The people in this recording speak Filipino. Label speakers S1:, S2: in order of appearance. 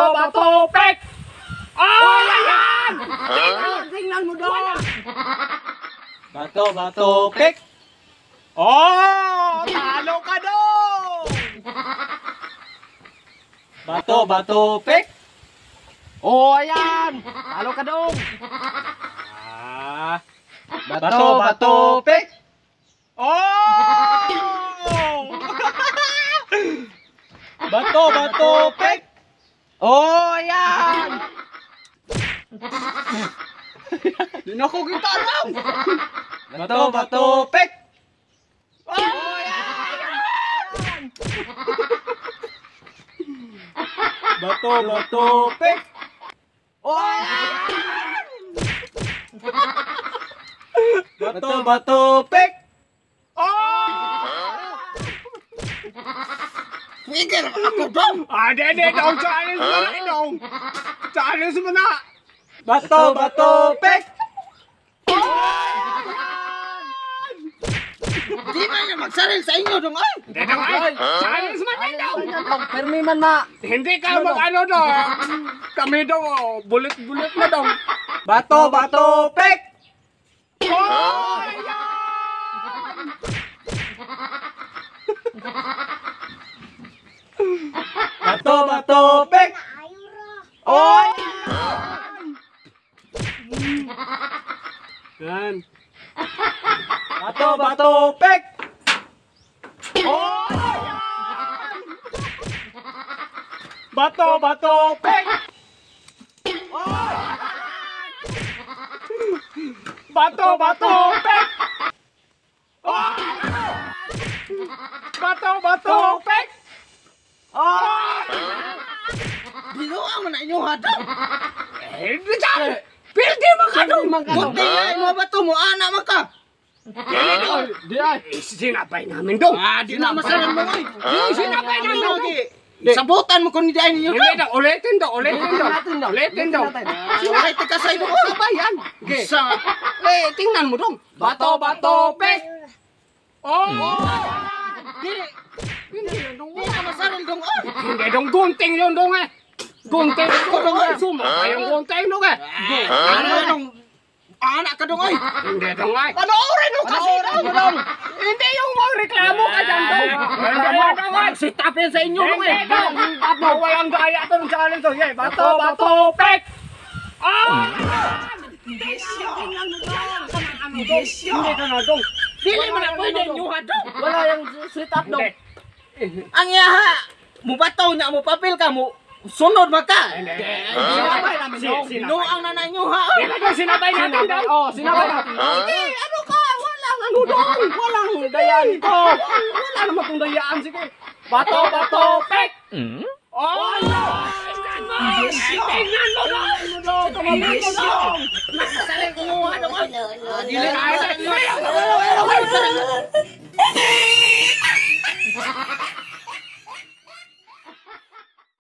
S1: Bato, bato, pek! Oh, yan! Tingnan, tingnan mo doon!
S2: Bato, bato, pek!
S1: Oh! Talo ka doon!
S2: Bato, bato, pek!
S1: Oh, ayan! Talo ka doon! Ah!
S2: Bato, bato, pek!
S1: Oh!
S2: Bato, bato, pek!
S1: Oh, ayan! Di na ko kita alam!
S2: Bato, bato, pek!
S1: Oh, ayan!
S2: Bato, bato, pek!
S1: Oh, ayan!
S2: Bato, bato, pek!
S3: Mikir aku dong.
S1: Ada deh dong, cari sebenarnya dong. Cari sebenarnya.
S2: Bato, bato, pek.
S3: Gimana maksudnya saya nyo dong, ay?
S1: Deh dong, ay. Cari sebenarnya dong.
S3: Permi man, ma.
S1: Hindi ka mag ano dong. Kami dong, bulit-bulit na dong.
S2: Bato, bato, pek.
S1: Oh, ayan!
S2: Pek!
S1: Oh, Yan.
S2: Bato, bato, pek!
S1: Oh! Bato, bato, pek! Oh! Bato, bato,
S3: Binuang man na inyo hata.
S1: Eh, di dyan! Pildi mo ka doon!
S3: Kunti na mo ba to mo ana man ka?
S1: Di ay! Sinapay namin doon!
S3: Ah, di na masaril mo ay.
S1: Sinapay namin doon!
S3: Sabutan mo kun di ay ninyo.
S1: Hindi daw, ulitin daw, ulitin daw! Ulitin daw!
S3: Sinakay tika sa ito.
S1: Sabayan! Okay.
S3: Sa
S1: Eh, tingnan mo dong. Bato, bato, pek. Oh!
S3: Dili,
S1: Hindi yun dong.
S3: di na masaril dong.
S1: Hindi dong gunting yun dong eh. gontai kadong ai sum ayang gontai no
S3: ka ana kadong ana kadong ay
S1: hindi kadong ay
S3: panoorin mo kasi
S1: kadong hindi yung mga reklamo ka dyan kadong ay
S3: sitapin sa inyo
S1: nung
S3: eh
S1: walang gaya to nung channel to yeah bato bato pek ah Hindi ka na dong.
S3: Dili mo na pwede nyuha dong.
S2: Wala yung sweet up
S1: dong.
S3: Ang yaha. Mubataw na mo papel ka mo. Sunod ba ka?
S1: Hindi. Sinabay namin dong.
S3: Binuang na na inyo ha.
S1: Di ba dong sinabay natin dong? Oh, sinabay natin.
S3: Hindi, ano ka? Walang ano dong.
S1: Walang dayaan ito. Wala naman kung dayaan. Sige. Bato, bato, pek. Oh! Tingnan mo! Tingnan mo dong! Tingnan mo dong!
S3: Masaril ko mo ha dong ay.
S1: Dili na, dili na.